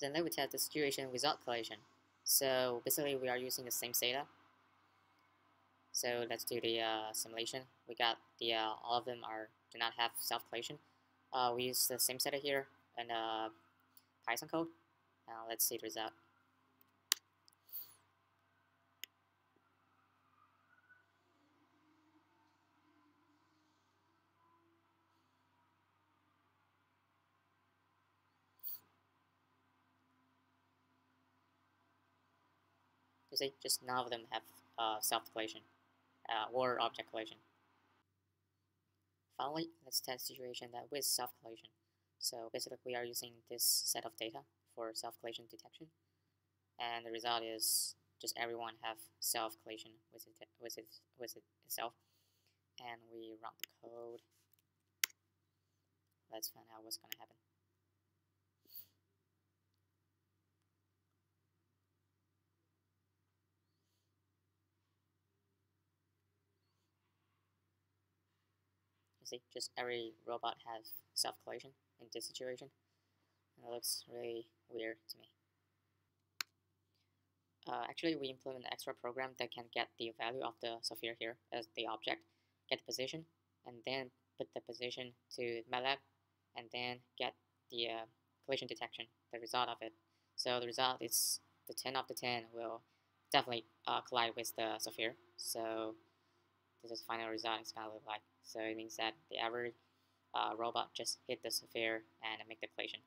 Then let me test the situation without collision. So basically we are using the same data. So let's do the uh, simulation. We got the uh, all of them are do not have self collision. Uh, we use the same setup here and uh, Python code. Now let's see the result. You see, just none of them have uh, self-collision uh, or object collision. Finally, let's test situation that with self-collision. So basically, we are using this set of data for self-collision detection, and the result is just everyone have self-collision with it, with it, with it itself. And we run the code. Let's find out what's going to happen. You see, just every robot has self-collision in this situation. And it looks really weird to me. Uh, actually, we implement an extra program that can get the value of the sphere here as the object, get the position, and then put the position to MATLAB, and then get the uh, collision detection, the result of it. So the result is the 10 of the 10 will definitely uh, collide with the sphere. So this is final result it's gonna look like. So it means that the average uh, robot just hit the sphere and make the collision.